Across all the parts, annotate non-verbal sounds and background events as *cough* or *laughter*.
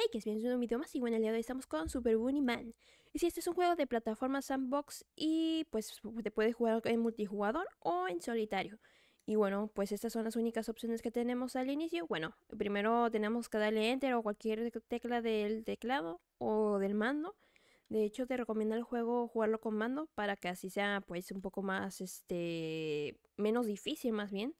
Hey, que es bien un video más y bueno, el día de hoy estamos con Super Bunny Man. Y si este es un juego de plataforma sandbox y pues te puedes jugar en multijugador o en solitario. Y bueno, pues estas son las únicas opciones que tenemos al inicio. Bueno, primero tenemos que darle Enter o cualquier tecla del teclado o del mando. De hecho, te recomiendo el juego jugarlo con mando para que así sea pues un poco más, este, menos difícil más bien.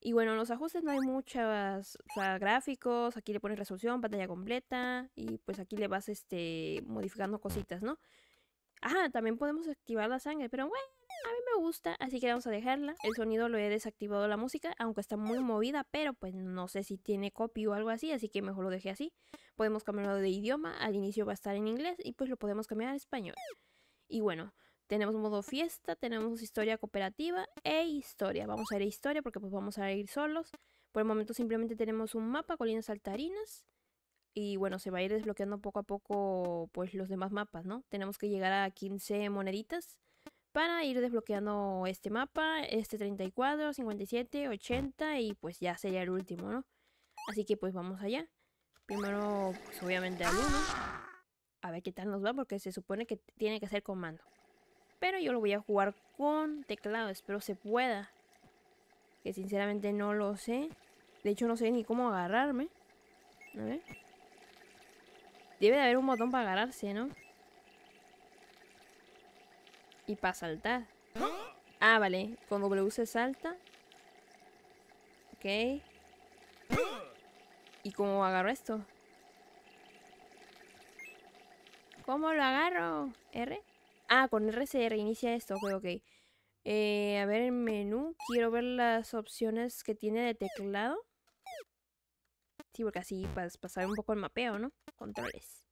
Y bueno, los ajustes no hay muchos gráficos, aquí le pones resolución, pantalla completa y pues aquí le vas este, modificando cositas, ¿no? Ajá, también podemos activar la sangre, pero bueno, a mí me gusta, así que vamos a dejarla. El sonido lo he desactivado la música, aunque está muy movida, pero pues no sé si tiene copy o algo así, así que mejor lo dejé así. Podemos cambiarlo de idioma, al inicio va a estar en inglés y pues lo podemos cambiar a español. Y bueno, tenemos modo fiesta, tenemos historia cooperativa e historia. Vamos a ir a historia porque pues vamos a ir solos. Por el momento simplemente tenemos un mapa, colinas saltarinas. Y bueno, se va a ir desbloqueando poco a poco pues los demás mapas, ¿no? Tenemos que llegar a 15 moneditas para ir desbloqueando este mapa, este 34, 57, 80 y pues ya sería el último, ¿no? Así que pues vamos allá. Primero, pues obviamente al 1. A ver qué tal nos va porque se supone que tiene que ser comando. Pero yo lo voy a jugar con teclado, espero se pueda. Que sinceramente no lo sé. De hecho no sé ni cómo agarrarme. A ver. Debe de haber un botón para agarrarse, ¿no? Y para saltar. Ah, vale. Con W se salta. Ok. ¿Y cómo agarro esto? ¿Cómo lo agarro? ¿R? Ah, con R se reinicia esto. Ok, ok. Eh, a ver el menú. Quiero ver las opciones que tiene de teclado. Sí, porque así para pasar un poco el mapeo, ¿no? Controles.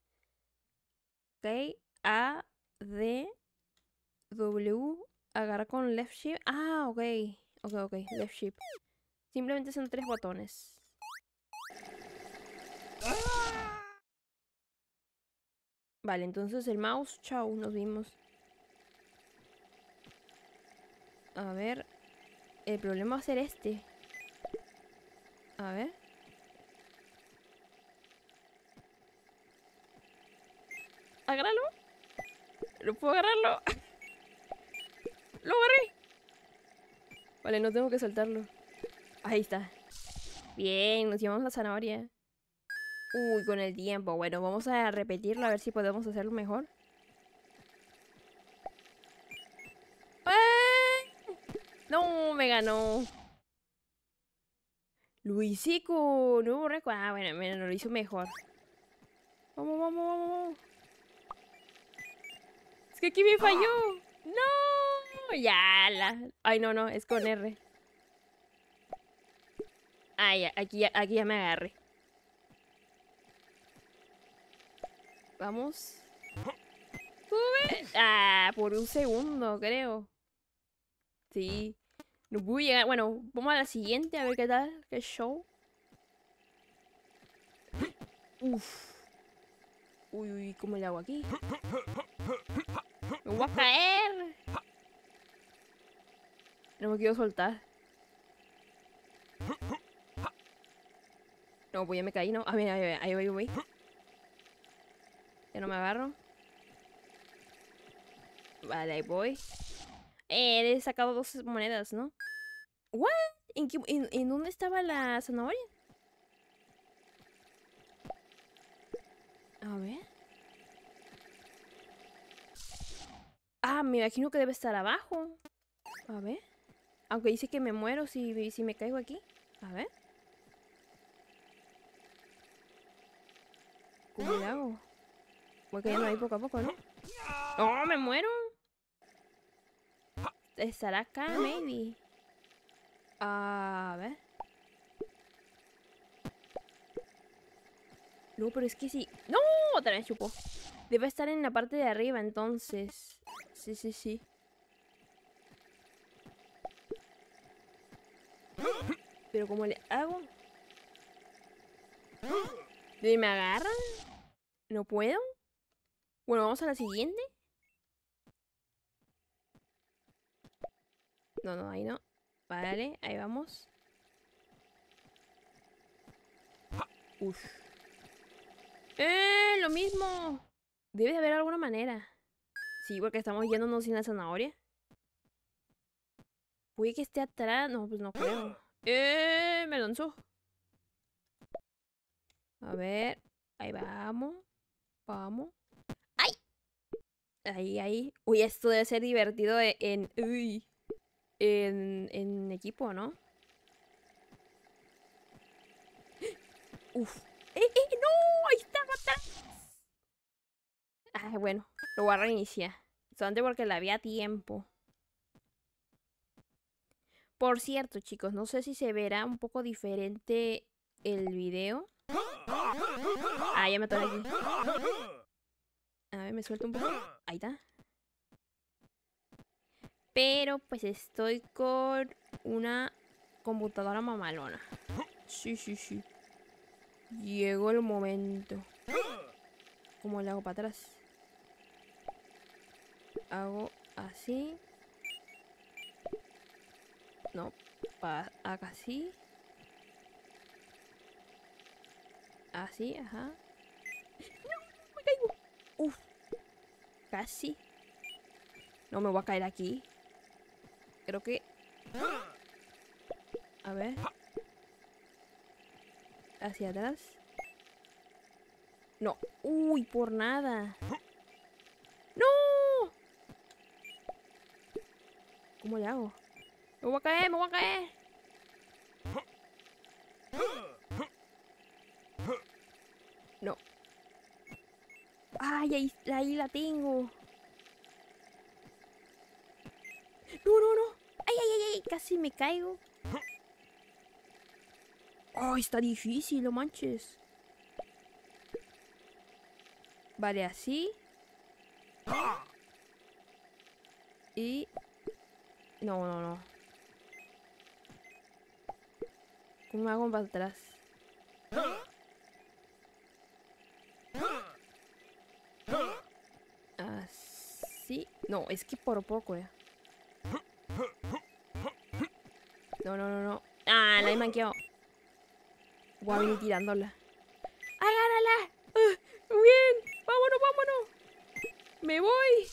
Ok. A, D, W. Agarra con left shift. Ah, ok. Ok, ok. Left shift. Simplemente son tres botones. Vale, entonces el mouse, chao, nos vimos. A ver. El problema va a ser este. A ver. Agárralo. No puedo agarrarlo. *laughs* Lo agarré. Vale, no tengo que soltarlo. Ahí está. Bien, nos llevamos la zanahoria. Uy, con el tiempo. Bueno, vamos a repetirlo a ver si podemos hacerlo mejor. No, me ganó. Luisico, nuevo récord. Ah, bueno, mira, lo hizo mejor. Vamos, vamos, vamos. Es que aquí me falló. No, ya la. Ay, no, no, es con R. Ah, ya, aquí, aquí ya me agarré. Vamos. Sube. Ah, por un segundo, creo. Sí. No pude llegar. Bueno, vamos a la siguiente a ver qué tal. Qué show. Uf. Uy, uy, ¿cómo le hago aquí? ¡Me voy a caer! No me quiero soltar. No, pues ya me caí, ¿no? A ver, ahí, ahí, ahí voy, voy. Ya no me agarro. Vale, ahí voy. Eh, he sacado dos monedas, ¿no? ¿What? ¿En, qué, en dónde estaba la zanahoria? A ver. Ah, me imagino que debe estar abajo. A ver. Aunque dice que me muero si, si me caigo aquí. A ver. ¿Cómo le hago? Voy cayendo ahí poco a poco, ¿no? ¡Oh, me muero! Estará acá, *gasps* maybe. A ver. No, pero es que sí. ¡No! Otra vez chupó. Debe estar en la parte de arriba, entonces. Sí, sí, sí. Pero como le hago? ¿De me agarran? ¿No puedo? Bueno, vamos a la siguiente. No, no, ahí no. Vale, ahí vamos. Uf. ¡Eh! Lo mismo. Debe de haber alguna manera. Sí, porque estamos yéndonos sin la zanahoria. Puede que esté atrás. No, pues no creo. *gasps* ¡Eh! Me lanzó. A ver. Ahí vamos. Vamos. ¡Ay! Ahí, ahí. Uy, esto debe ser divertido e, en... Uy. En, equipo, ¿no? Uf. ¡Eh, eh! ¡No! Ahí está atrás. Ah, bueno. Lo voy a reiniciar. Solamente porque la había tiempo. Por cierto, chicos, no sé si se verá un poco diferente el video. Ah, ya me atoré aquí. A ver, me suelto un poco. Ahí está. Pero pues estoy con una computadora mamalona. Sí, sí, sí. Llegó el momento. ¿Cómo le hago para atrás? Hago así. No, para acá así. Así, ajá. ¡No! ¡Me caigo! Uf. Casi. No me voy a caer aquí. Creo que... A ver. Hacia atrás. No. Uy, por nada. ¡No! ¿Cómo le hago? Me voy a caer, me voy a caer. No. Ay, ahí, ahí la tengo. No, no, no. Ay, ay, ay, ay. Casi me caigo. Ay, está difícil, no manches. Vale, así. Y... No, no, no. ¿Cómo me hago para atrás? Así. No, es que por poco, eh. No, no, no, no. Ah, la he manqueado. Voy a venir tirándola. ¡Agárrala! Uh, bien, vámonos, vámonos. Me voy.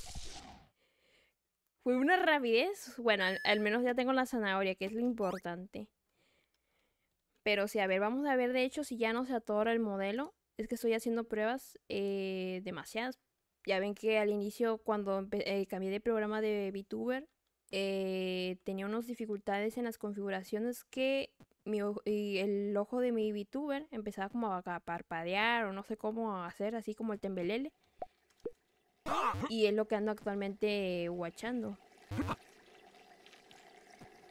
Fue una rapidez. Bueno, al, al, menos ya tengo la zanahoria, que es lo importante. Pero sí, a ver, vamos a ver de hecho si ya no se atora el modelo. Es que estoy haciendo pruebas eh, demasiadas. Ya ven que al inicio, cuando eh, cambié de programa de VTuber, eh, tenía unas dificultades en las configuraciones que mi, y el ojo de mi VTuber empezaba como a, parpadear o no sé cómo hacer, así como el tembelele. Y es lo que ando actualmente watchando.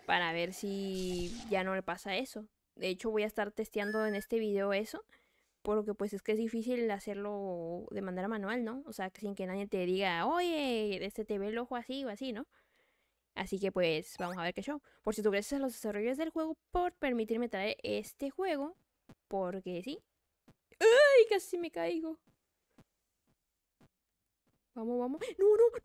Para ver si ya no le pasa eso. De hecho voy a estar testeando en este video eso. Porque pues es que es difícil hacerlo de manera manual, ¿no? O sea, sin que nadie te diga, oye, este te ve el ojo así o así, ¿no? Así que pues vamos a ver qué show. Por cierto, gracias a los desarrolladores del juego por permitirme traer este juego. Porque sí. ¡Ay! Casi me caigo. Vamos, vamos. ¡No, no, no!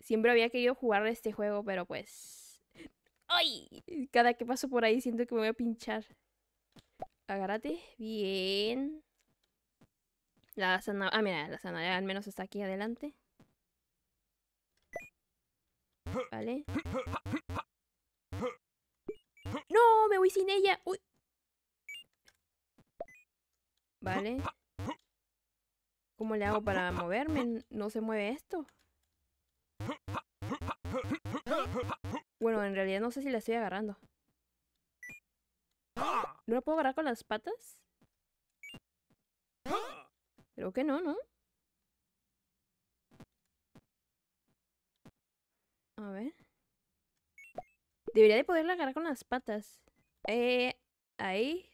Siempre había querido jugar este juego, pero pues... ¡Ay! Cada que paso por ahí siento que me voy a pinchar. Agárrate. Bien. La zanahoria... Ah, mira, la zanahoria al menos está aquí adelante. Vale. ¡No! ¡Me voy sin ella! ¡Uy! Vale. ¿Cómo le hago para moverme? ¿No se mueve esto? Bueno, en realidad no sé si la estoy agarrando. ¿No la puedo agarrar con las patas? Creo que no, ¿no? A ver. Debería de poderla agarrar con las patas. Eh, ahí.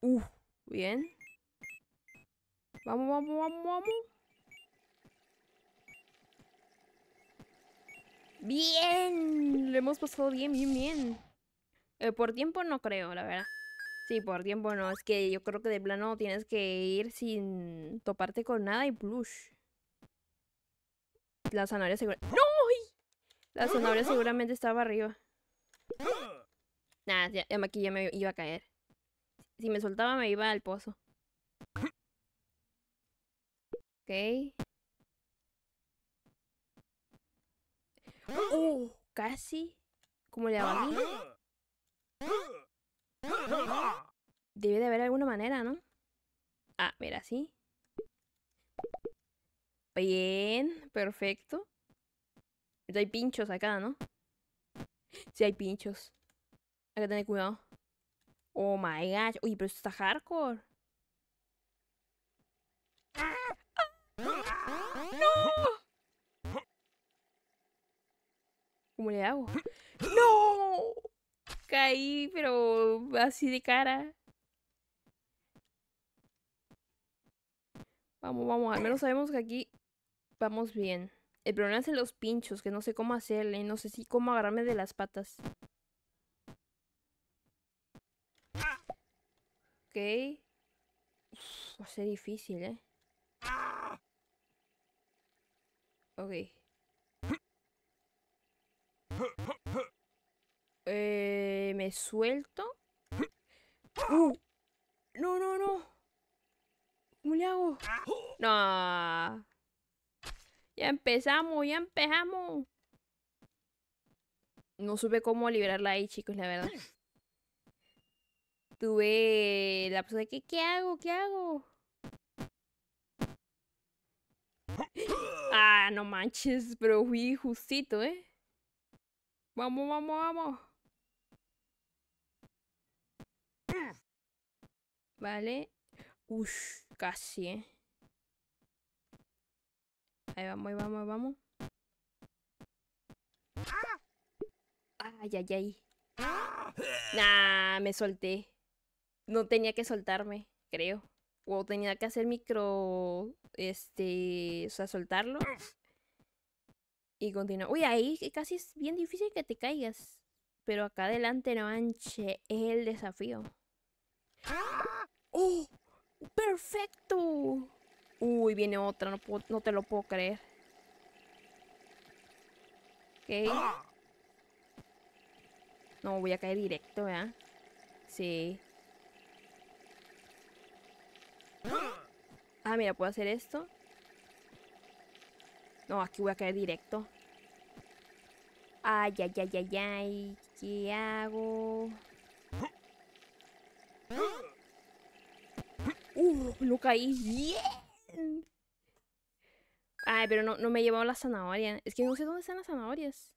Uf, bien. Vamos, vamos, vamos, vamos. Bien, lo hemos pasado bien, bien, bien. Eh, por tiempo no creo, la verdad. Sí, por tiempo no. Es que yo creo que de plano tienes que ir sin toparte con nada y plush. La zanahoria segura... ¡No! La zanahoria seguramente estaba arriba. Nah, ya, ya aquí ya me iba a caer. Si me soltaba me iba al pozo. Ok. Uh, casi. ¿Cómo le aquí? Debe de haber alguna manera, ¿no? Ah, mira, sí. Bien, perfecto. Hay pinchos acá, ¿no? Sí hay pinchos. Hay que tener cuidado. Oh my gosh. Uy, pero esto está hardcore. ¡No! ¿Cómo le hago? ¡No! Caí, pero así de cara. Vamos, vamos. Al menos sabemos que aquí vamos bien. El problema es en los pinchos, que no sé cómo hacerle. No sé si cómo agarrarme de las patas. Ok. va a ser difícil, ¿eh? Ok. Eh, ¿Me suelto? Uh. No, no, no. ¿Cómo le hago? No. Ya empezamos, ya empezamos. No supe cómo liberarla ahí, chicos, la verdad. Tuve la persona que, ¿qué hago? ¿Qué hago? Ah, no manches, pero fui justito, ¿eh? Vamos, vamos, vamos. Vale. Ush, casi, ¿eh? Ahí vamos, ahí vamos, ahí vamos. Ay, ay, ay. Nah, me solté. No tenía que soltarme, creo. O tenía que hacer micro... Este... O sea, soltarlo. Y continuar. Uy, ahí casi es bien difícil que te caigas. Pero acá adelante, no manche, es el desafío. ¡Oh! ¡Perfecto! Uy, viene otra, no, no te lo puedo creer. Ok. No, voy a caer directo, ¿verdad? Sí. Ah, mira, puedo hacer esto. No, aquí voy a caer directo. Ay, ay, ay, ay, ay. ¿Qué hago? Uh, lo caí bien. Ay, pero no, no me he llevado la zanahoria. Es que no sé dónde están las zanahorias.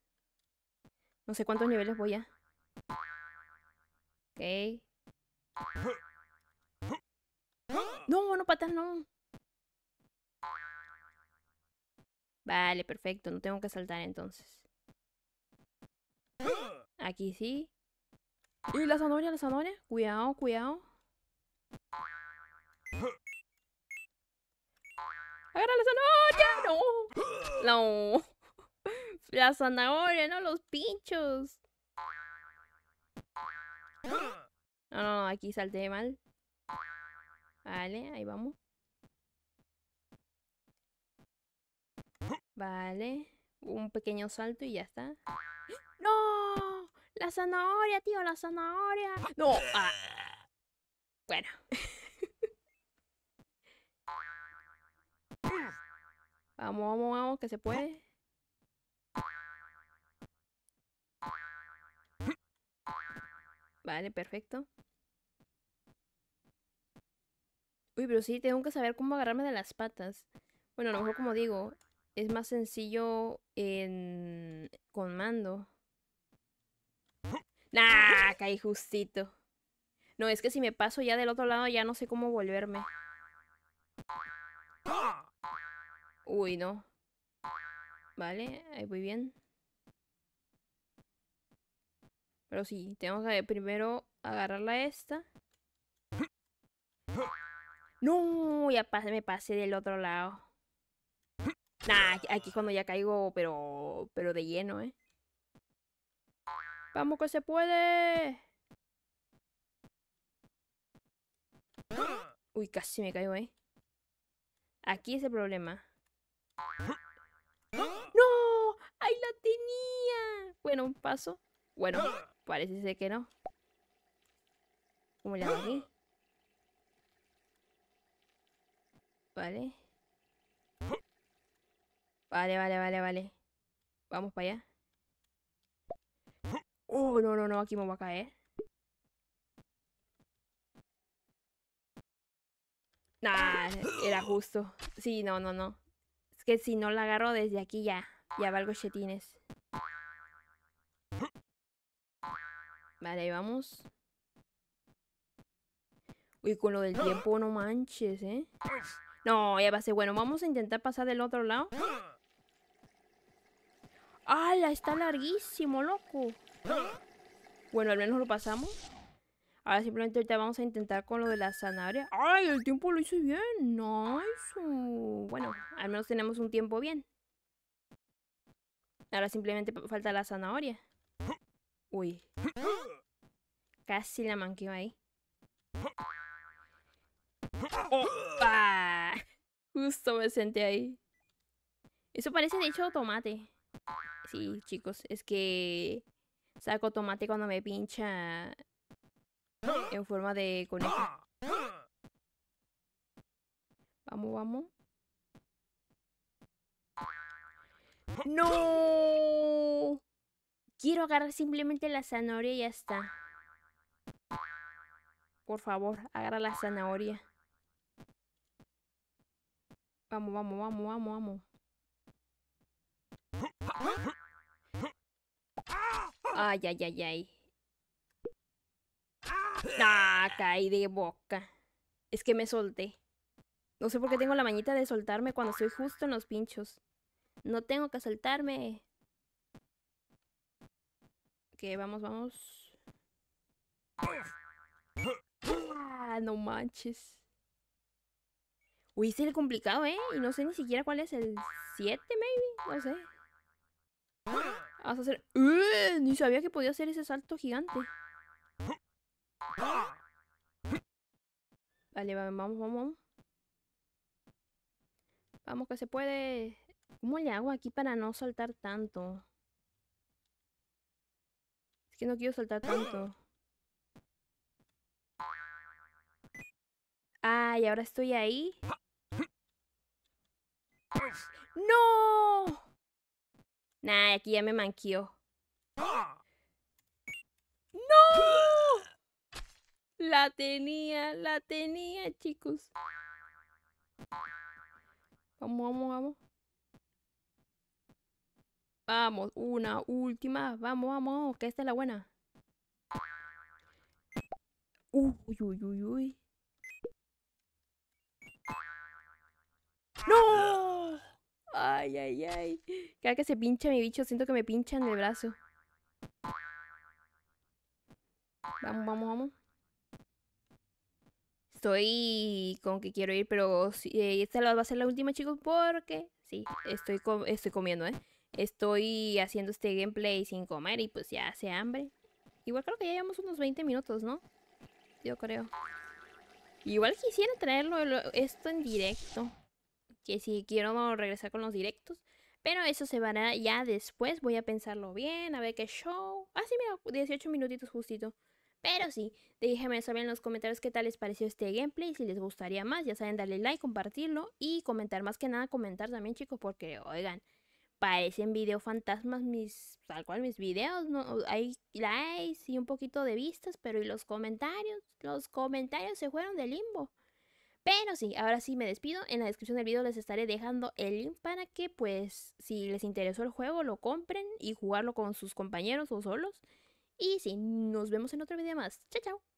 No sé cuántos niveles voy a. Ok. No, no, patas, no. Vale, perfecto. No tengo que saltar entonces. Aquí sí. Y la zanahoria, la zanahoria. Cuidado, cuidado. ¡Agarra la zanahoria! ¡No! No. La zanahoria, no los pinchos. No, no, no, aquí salté mal. Vale, ahí vamos. Vale. Un pequeño salto y ya está. ¡No! La zanahoria, tío, la zanahoria. No. Ah. Bueno. *laughs* Vamos, vamos, vamos, que se puede. Vale, perfecto. Uy, pero sí, tengo que saber cómo agarrarme de las patas. Bueno, a lo mejor como digo, es más sencillo en... con mando. Nah, caí justito. No, es que si me paso ya del otro lado ya no sé cómo volverme. Uy, no. Vale, ahí voy bien. Pero sí, tengo que primero agarrarla esta. No, ya me pasé del otro lado. Nah, aquí cuando ya caigo, pero, pero de lleno, ¿eh? Vamos que se puede. Uy, casi me caigo, ¿eh? Aquí es el problema. ¡No! ¡Ahí la tenía! Bueno, un paso. Bueno, parece ser que no. ¿Cómo le hago aquí? Vale. Vale, vale, vale, vale. Vamos para allá. Oh, no, no, no, aquí me va a caer. Nah, era justo. Sí, no, no, no. Es que si no la agarro desde aquí ya, ya valgo chetines. Vale, ahí vamos. Uy, con lo del tiempo no manches, ¿eh? No, ya va a ser bueno. Vamos a intentar pasar del otro lado. ¡Hala! Está larguísimo, loco. *gasps* Bueno, al menos lo pasamos. Ahora simplemente ahorita vamos a intentar con lo de la zanahoria. ¡Ay! El tiempo lo hice bien. Nice. Bueno, al menos tenemos un tiempo bien. Ahora simplemente falta la zanahoria. *gasps* Uy. *gasps* Casi la manqueo ahí. ¡Opa! Justo me senté ahí. Eso parece de hecho tomate. Sí, chicos, es que saco tomate cuando me pincha en forma de conejo. Vamos, vamos. ¡No! Quiero agarrar simplemente la zanahoria y ya está. Por favor, agarra la zanahoria. Vamos, vamos, vamos, vamos, vamos. Ay, ay, ay, ay. Ah, caí de boca. Es que me solté. No sé por qué tengo la mañita de soltarme cuando estoy justo en los pinchos. No tengo que soltarme. Ok, vamos, vamos. Ah, no manches. Uy, el complicado, ¿eh? Y no sé ni siquiera cuál es el 7, maybe. No sé. Vamos a hacer... ¡Uh! Ni sabía que podía hacer ese salto gigante. Vale, vamos, vamos. Vamos que se puede. ¿Cómo le hago aquí para no saltar tanto? Es que no quiero saltar tanto. Ah, y ahora estoy ahí. ¡No! Nah, aquí ya me manqueó. ¡No! La tenía, la tenía, chicos. Vamos, vamos, vamos. Vamos, una última. Vamos, vamos, que esta es la buena. Uy, uy, uy, uy. Ay, ay, ay. Cada que se pincha mi bicho, siento que me pincha en el brazo. Vamos, vamos, vamos. Estoy con que quiero ir, pero eh, esta va a ser la última, chicos, porque sí, estoy, estoy comiendo, ¿eh? Estoy haciendo este gameplay sin comer y pues ya hace hambre. Igual creo que ya llevamos unos 20 minutos, ¿no? Yo creo. Igual quisiera traerlo esto en directo que si quiero regresar con los directos. Pero eso se verá ya después. Voy a pensarlo bien, a ver qué show. Ah, sí, mira, 18 minutitos justito. Pero sí, déjenme saber en los comentarios qué tal les pareció este gameplay. Si les gustaría más, ya saben, darle like, compartirlo y comentar. Más que nada, comentar también, chicos, porque, oigan, parecen video fantasmas mis, tal cual mis videos, ¿no? Hay likes y un poquito de vistas, pero ¿y los comentarios? Los comentarios se fueron de limbo. Pero sí, ahora sí me despido. En la descripción del video les estaré dejando el link para que pues si les interesó el juego lo compren y jugarlo con sus compañeros o solos. Y sí, nos vemos en otro video más. Chao, chao.